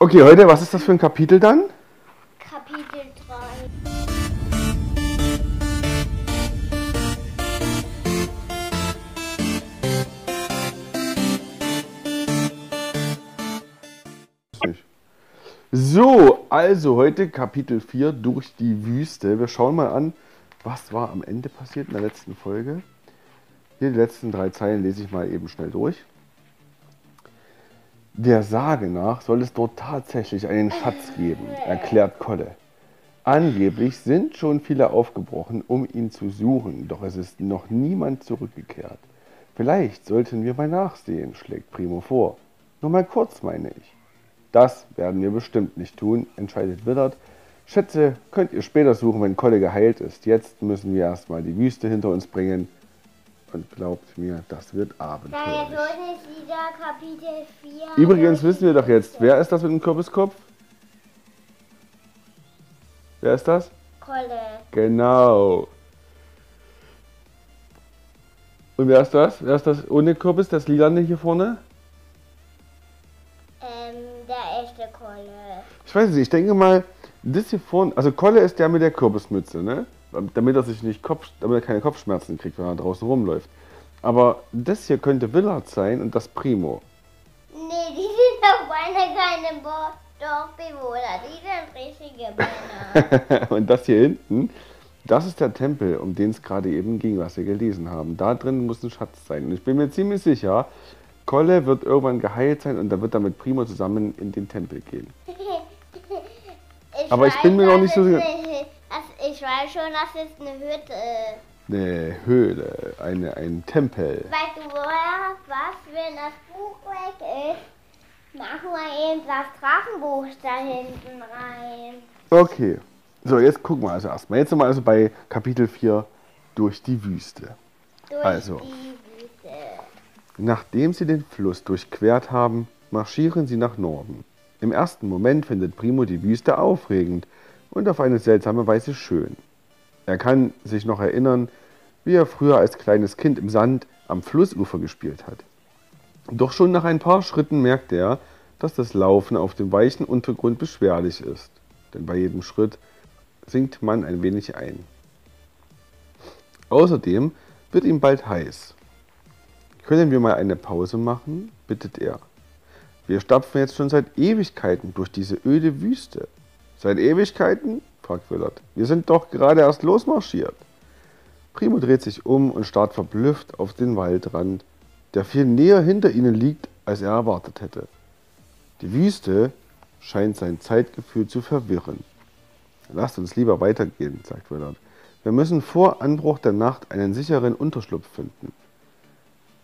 Okay, heute, was ist das für ein Kapitel dann? Kapitel 3. Nicht. So, also heute Kapitel 4 durch die Wüste. Wir schauen mal an, was war am Ende passiert in der letzten Folge. Hier die letzten drei Zeilen lese ich mal eben schnell durch. Der Sage nach soll es dort tatsächlich einen Schatz geben, erklärt Kolle. Angeblich sind schon viele aufgebrochen, um ihn zu suchen, doch es ist noch niemand zurückgekehrt. Vielleicht sollten wir mal nachsehen, schlägt Primo vor. Nur mal kurz, meine ich. Das werden wir bestimmt nicht tun, entscheidet Willard. Schätze könnt ihr später suchen, wenn Kolle geheilt ist. Jetzt müssen wir erstmal die Wüste hinter uns bringen. Und glaubt mir, das wird Kapitel 4. Übrigens wissen wir doch jetzt, wer ist das mit dem Kürbiskopf? Wer ist das? Kolle. Genau. Und wer ist das? Wer ist das ohne Kürbis? Das Lilane hier vorne? Ähm, der echte Kolle. Ich weiß nicht, ich denke mal, das hier vorne, also Kolle ist der mit der Kürbismütze, ne? Damit er sich nicht Kopf, damit er keine Kopfschmerzen kriegt, wenn er draußen rumläuft. Aber das hier könnte Willard sein und das Primo. Nee, die sind doch beinahe keine Bo- Dorfbewohner. Die sind richtige Männer. und das hier hinten, das ist der Tempel, um den es gerade eben ging, was wir gelesen haben. Da drin muss ein Schatz sein. Und ich bin mir ziemlich sicher, Kolle wird irgendwann geheilt sein und er wird dann mit Primo zusammen in den Tempel gehen. Ich Aber ich bin mir noch nicht so sicher. Ich weiß schon, dass es eine Hütte ist. Eine Höhle, eine, ein Tempel. Weißt du woher? Was, wenn das Buch weg ist? Machen wir eben das Drachenbuch da hinten rein. Okay, so jetzt gucken wir also erstmal. Jetzt sind wir also bei Kapitel 4 durch die Wüste. Durch Also. die Wüste. Nachdem sie den Fluss durchquert haben, marschieren sie nach Norden. Im ersten Moment findet Primo die Wüste aufregend und auf eine seltsame Weise schön. Er kann sich noch erinnern, wie er früher als kleines Kind im Sand am Flussufer gespielt hat. Doch schon nach ein paar Schritten merkt er, dass das Laufen auf dem weichen Untergrund beschwerlich ist. Denn bei jedem Schritt sinkt man ein wenig ein. Außerdem wird ihm bald heiß. Können wir mal eine Pause machen? bittet er. Wir stapfen jetzt schon seit Ewigkeiten durch diese öde Wüste. Seit Ewigkeiten? fragt Willard. Wir sind doch gerade erst losmarschiert. Primo dreht sich um und starrt verblüfft auf den Waldrand, der viel näher hinter ihnen liegt, als er erwartet hätte. Die Wüste scheint sein Zeitgefühl zu verwirren. Lasst uns lieber weitergehen, sagt Willard. Wir müssen vor Anbruch der Nacht einen sicheren Unterschlupf finden.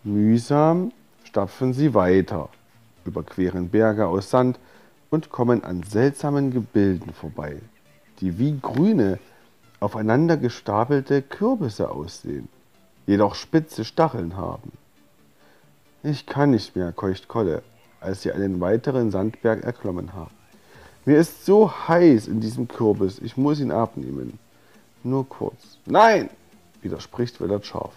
Mühsam stapfen sie weiter, überqueren Berge aus Sand und kommen an seltsamen Gebilden vorbei, die wie grüne, aufeinander gestapelte Kürbisse aussehen, jedoch spitze Stacheln haben. Ich kann nicht mehr, keucht Kolle, als sie einen weiteren Sandberg erklommen haben. Mir ist so heiß in diesem Kürbis, ich muss ihn abnehmen. Nur kurz. Nein, widerspricht Willard scharf.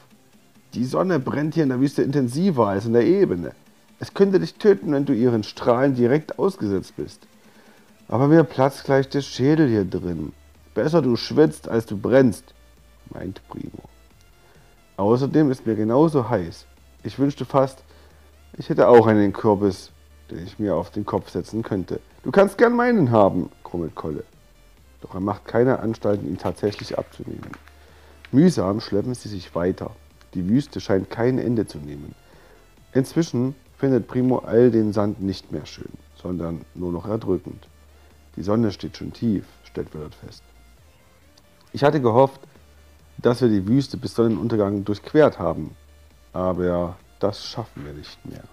Die Sonne brennt hier in der Wüste intensiver als in der Ebene. Es könnte dich töten, wenn du ihren Strahlen direkt ausgesetzt bist. Aber mir platzt gleich der Schädel hier drin. Besser du schwitzt, als du brennst, meint Primo. Außerdem ist mir genauso heiß. Ich wünschte fast, ich hätte auch einen Kürbis, den ich mir auf den Kopf setzen könnte. Du kannst gern meinen haben, grummelt Kolle. Doch er macht keine Anstalten, ihn tatsächlich abzunehmen. Mühsam schleppen sie sich weiter. Die Wüste scheint kein Ende zu nehmen. Inzwischen findet Primo all den Sand nicht mehr schön, sondern nur noch erdrückend. Die Sonne steht schon tief, stellt Willard fest. Ich hatte gehofft, dass wir die Wüste bis Sonnenuntergang durchquert haben, aber das schaffen wir nicht mehr.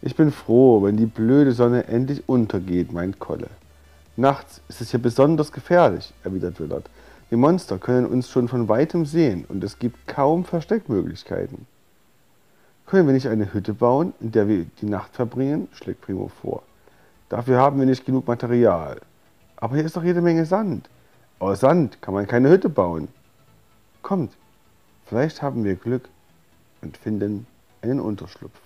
Ich bin froh, wenn die blöde Sonne endlich untergeht, meint Kolle. Nachts ist es hier besonders gefährlich, erwidert Willard. Die Monster können uns schon von weitem sehen und es gibt kaum Versteckmöglichkeiten. Können wir nicht eine Hütte bauen, in der wir die Nacht verbringen? schlägt Primo vor. Dafür haben wir nicht genug Material. Aber hier ist doch jede Menge Sand. Aus Sand kann man keine Hütte bauen. Kommt, vielleicht haben wir Glück und finden einen Unterschlupf.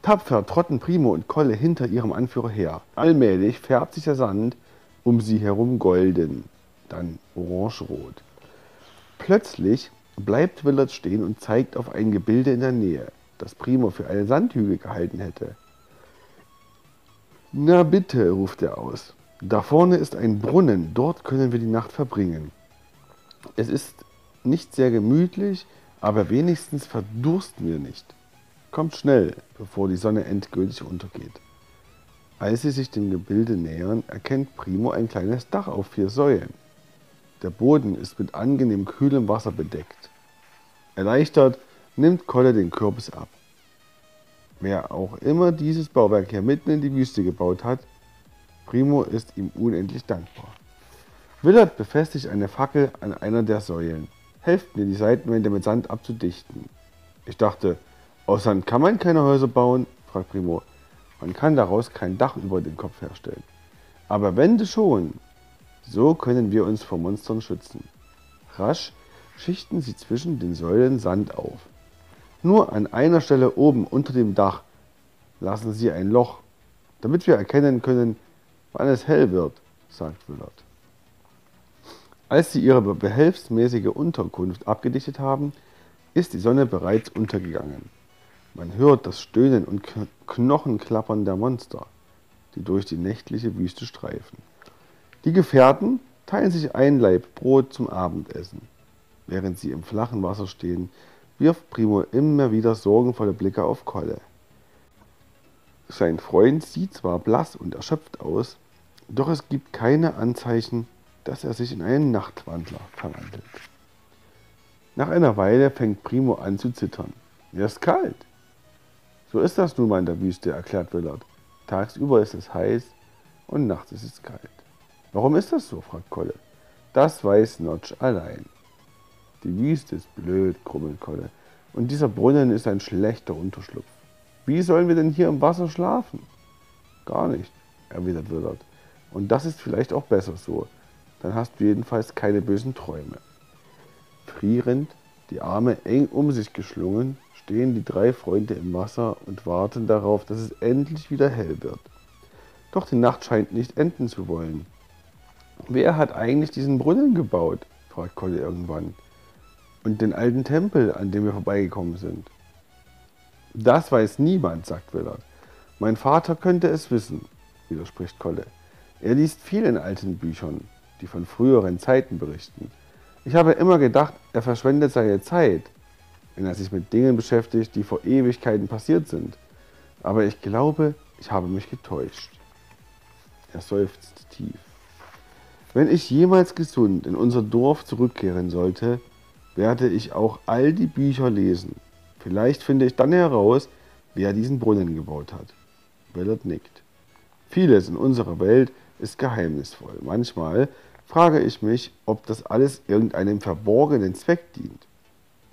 Tapfer trotten Primo und Kolle hinter ihrem Anführer her. Allmählich färbt sich der Sand um sie herum golden, dann orangerot. Plötzlich bleibt Willard stehen und zeigt auf ein Gebilde in der Nähe, das Primo für einen Sandhügel gehalten hätte. Na bitte, ruft er aus. Da vorne ist ein Brunnen, dort können wir die Nacht verbringen. Es ist nicht sehr gemütlich, aber wenigstens verdursten wir nicht. Kommt schnell, bevor die Sonne endgültig untergeht. Als sie sich dem Gebilde nähern, erkennt Primo ein kleines Dach auf vier Säulen. Der Boden ist mit angenehm kühlem Wasser bedeckt. Erleichtert nimmt Kolle den Kürbis ab. Wer auch immer dieses Bauwerk hier mitten in die Wüste gebaut hat, Primo ist ihm unendlich dankbar. Willard befestigt eine Fackel an einer der Säulen. Helft mir, die Seitenwände mit Sand abzudichten. Ich dachte, aus Sand kann man keine Häuser bauen, fragt Primo. Man kann daraus kein Dach über den Kopf herstellen. Aber Wände schon. So können wir uns vor Monstern schützen. Rasch schichten sie zwischen den Säulen Sand auf. Nur an einer Stelle oben unter dem Dach lassen sie ein Loch, damit wir erkennen können, wann es hell wird, sagt Willard. Als sie ihre behelfsmäßige Unterkunft abgedichtet haben, ist die Sonne bereits untergegangen. Man hört das Stöhnen und Knochenklappern der Monster, die durch die nächtliche Wüste streifen. Die Gefährten teilen sich ein Laib Brot zum Abendessen. Während sie im flachen Wasser stehen, wirft Primo immer wieder sorgenvolle Blicke auf Kolle. Sein Freund sieht zwar blass und erschöpft aus, doch es gibt keine Anzeichen, dass er sich in einen Nachtwandler verwandelt. Nach einer Weile fängt Primo an zu zittern. Er ist kalt. So ist das nun mal in der Wüste, erklärt Willard. Tagsüber ist es heiß und nachts ist es kalt. Warum ist das so? fragt Kolle. Das weiß Notch allein. Die Wüste ist blöd, grummelt Kolle. Und dieser Brunnen ist ein schlechter Unterschlupf. Wie sollen wir denn hier im Wasser schlafen? Gar nicht, erwidert Willard. Und das ist vielleicht auch besser so. Dann hast du jedenfalls keine bösen Träume. Frierend, die Arme eng um sich geschlungen, stehen die drei Freunde im Wasser und warten darauf, dass es endlich wieder hell wird. Doch die Nacht scheint nicht enden zu wollen. Wer hat eigentlich diesen Brunnen gebaut? fragt Kolle irgendwann und den alten Tempel, an dem wir vorbeigekommen sind? Das weiß niemand, sagt Willard. Mein Vater könnte es wissen, widerspricht Kolle. Er liest viel in alten Büchern, die von früheren Zeiten berichten. Ich habe immer gedacht, er verschwendet seine Zeit, wenn er sich mit Dingen beschäftigt, die vor Ewigkeiten passiert sind. Aber ich glaube, ich habe mich getäuscht. Er seufzt tief. Wenn ich jemals gesund in unser Dorf zurückkehren sollte, werde ich auch all die Bücher lesen. Vielleicht finde ich dann heraus, wer diesen Brunnen gebaut hat. Willard nickt. Vieles in unserer Welt ist geheimnisvoll. Manchmal frage ich mich, ob das alles irgendeinem verborgenen Zweck dient.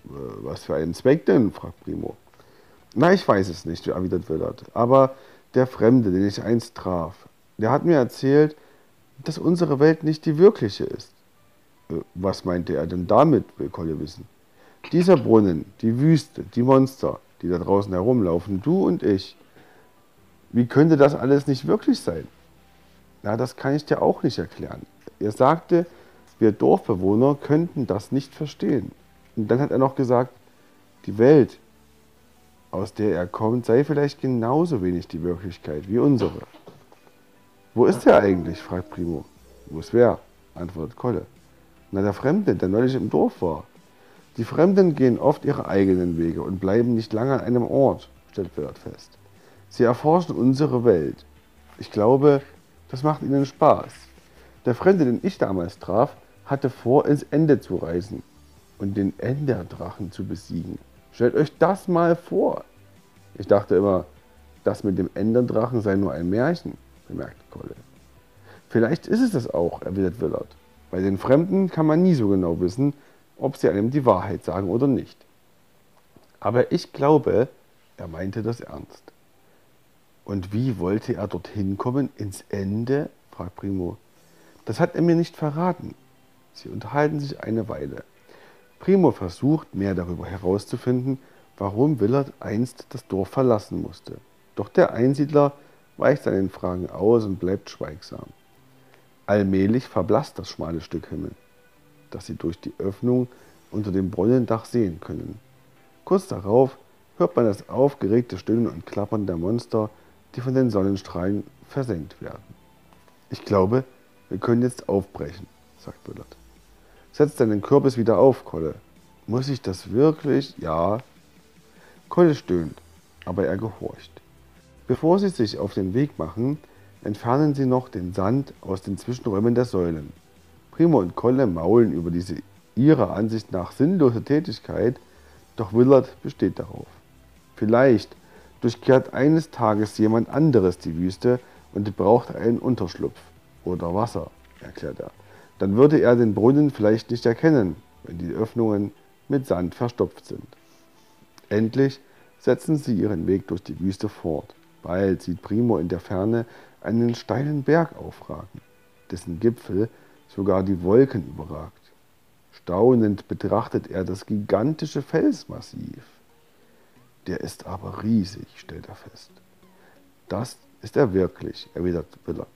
Äh, was für einen Zweck denn? fragt Primo. Na, ich weiß es nicht, erwidert Willard. Aber der Fremde, den ich einst traf, der hat mir erzählt, dass unsere Welt nicht die wirkliche ist. Äh, was meinte er denn damit, will Kolle wissen. Dieser Brunnen, die Wüste, die Monster, die da draußen herumlaufen, du und ich. Wie könnte das alles nicht wirklich sein? Na, das kann ich dir auch nicht erklären. Er sagte, wir Dorfbewohner könnten das nicht verstehen. Und dann hat er noch gesagt, die Welt, aus der er kommt, sei vielleicht genauso wenig die Wirklichkeit wie unsere. Wo ist er eigentlich? fragt Primo. Wo ist wer? antwortet Kolle. Na, der Fremde, der neulich im Dorf war. Die Fremden gehen oft ihre eigenen Wege und bleiben nicht lange an einem Ort, stellt Willard fest. Sie erforschen unsere Welt. Ich glaube, das macht ihnen Spaß. Der Fremde, den ich damals traf, hatte vor, ins Ende zu reisen und den Enderdrachen zu besiegen. Stellt euch das mal vor. Ich dachte immer, das mit dem Enderdrachen sei nur ein Märchen, bemerkte Kolle. Vielleicht ist es das auch, erwidert Willard. Bei den Fremden kann man nie so genau wissen, ob sie einem die Wahrheit sagen oder nicht. Aber ich glaube, er meinte das ernst. Und wie wollte er dorthin kommen? Ins Ende? fragt Primo. Das hat er mir nicht verraten. Sie unterhalten sich eine Weile. Primo versucht, mehr darüber herauszufinden, warum Willard einst das Dorf verlassen musste. Doch der Einsiedler weicht seinen Fragen aus und bleibt schweigsam. Allmählich verblasst das schmale Stück Himmel, das sie durch die Öffnung unter dem Brunnendach sehen können. Kurz darauf hört man das aufgeregte Stöhnen und Klappern der Monster, die von den Sonnenstrahlen versenkt werden. Ich glaube, wir können jetzt aufbrechen, sagt Willard. Setz deinen Kürbis wieder auf, Kolle. Muss ich das wirklich? Ja. Kolle stöhnt, aber er gehorcht. Bevor sie sich auf den Weg machen, entfernen sie noch den Sand aus den Zwischenräumen der Säulen. Primo und Kolle maulen über diese ihrer Ansicht nach sinnlose Tätigkeit, doch Willard besteht darauf. Vielleicht durchquert eines Tages jemand anderes die Wüste und braucht einen Unterschlupf oder Wasser, erklärt er. Dann würde er den Brunnen vielleicht nicht erkennen, wenn die Öffnungen mit Sand verstopft sind. Endlich setzen sie ihren Weg durch die Wüste fort. Bald sieht Primo in der Ferne einen steilen Berg aufragen, dessen Gipfel sogar die Wolken überragt. Staunend betrachtet er das gigantische Felsmassiv. Der ist aber riesig, stellt er fest. Das ist er wirklich, erwidert Willard.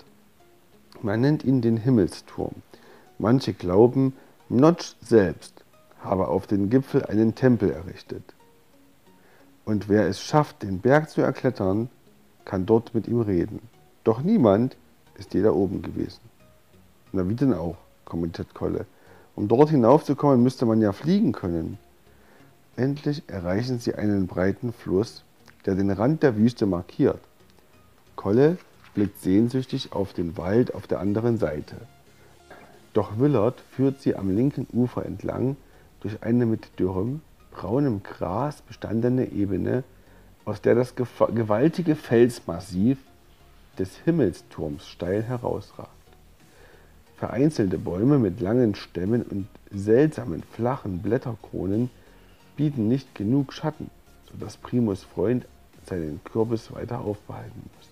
Man nennt ihn den Himmelsturm. Manche glauben, Notch selbst habe auf den Gipfel einen Tempel errichtet. Und wer es schafft, den Berg zu erklettern, kann dort mit ihm reden. Doch niemand ist je da oben gewesen. Na wie denn auch, kommentiert Kolle. Um dort hinaufzukommen, müsste man ja fliegen können. Endlich erreichen sie einen breiten Fluss, der den Rand der Wüste markiert. Kolle blickt sehnsüchtig auf den Wald auf der anderen Seite. Doch Willard führt sie am linken Ufer entlang durch eine mit dürrem, braunem Gras bestandene Ebene, aus der das gewaltige Felsmassiv des Himmelsturms steil herausragt. Vereinzelte Bäume mit langen Stämmen und seltsamen flachen Blätterkronen bieten nicht genug Schatten, sodass Primus Freund seinen Kürbis weiter aufbehalten muss.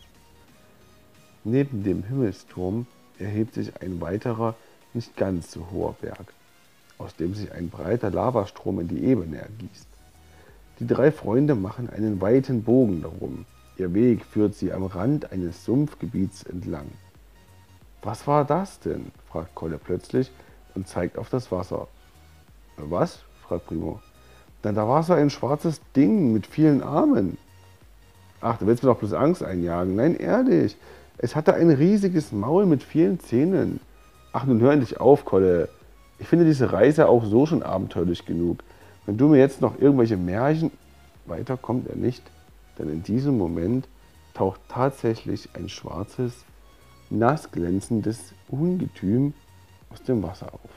Neben dem Himmelsturm erhebt sich ein weiterer, nicht ganz so hoher Berg, aus dem sich ein breiter Lavastrom in die Ebene ergießt. Die drei Freunde machen einen weiten Bogen darum. Ihr Weg führt sie am Rand eines Sumpfgebiets entlang. Was war das denn? fragt Kolle plötzlich und zeigt auf das Wasser. Was? fragt Primo. Na, da war so ein schwarzes Ding mit vielen Armen. Ach, du willst mir doch bloß Angst einjagen. Nein, ehrlich. Es hatte ein riesiges Maul mit vielen Zähnen. Ach, nun hör endlich auf, Kolle. Ich finde diese Reise auch so schon abenteuerlich genug. Wenn du mir jetzt noch irgendwelche Märchen. Weiter kommt er nicht, denn in diesem Moment taucht tatsächlich ein schwarzes, nass glänzendes Ungetüm aus dem Wasser auf.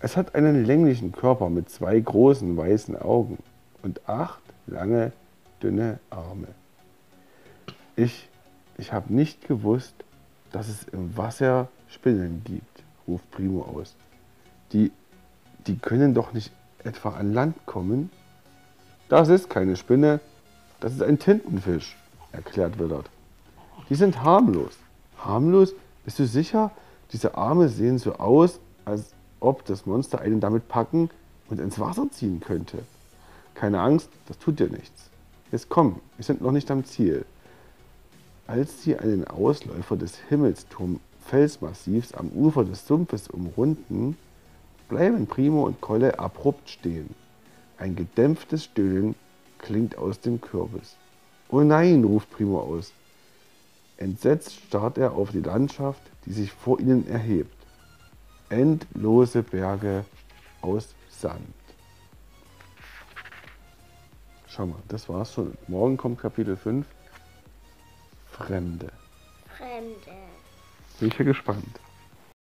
Es hat einen länglichen Körper mit zwei großen weißen Augen und acht lange, dünne Arme. Ich, ich habe nicht gewusst, dass es im Wasser Spinnen gibt, ruft Primo aus. Die, die können doch nicht etwa an Land kommen? Das ist keine Spinne, das ist ein Tintenfisch, erklärt Willard. Die sind harmlos. Harmlos? Bist du sicher? Diese Arme sehen so aus, als ob das Monster einen damit packen und ins Wasser ziehen könnte. Keine Angst, das tut dir nichts. Jetzt komm, wir sind noch nicht am Ziel. Als sie einen Ausläufer des Himmelsturm-Felsmassivs am Ufer des Sumpfes umrunden, bleiben Primo und Kolle abrupt stehen. Ein gedämpftes Stöhnen klingt aus dem Kürbis. Oh nein, ruft Primo aus. Entsetzt starrt er auf die Landschaft, die sich vor ihnen erhebt endlose Berge aus Sand. Schau mal, das war's schon. Morgen kommt Kapitel 5. Fremde. Fremde. Bin ich ja gespannt.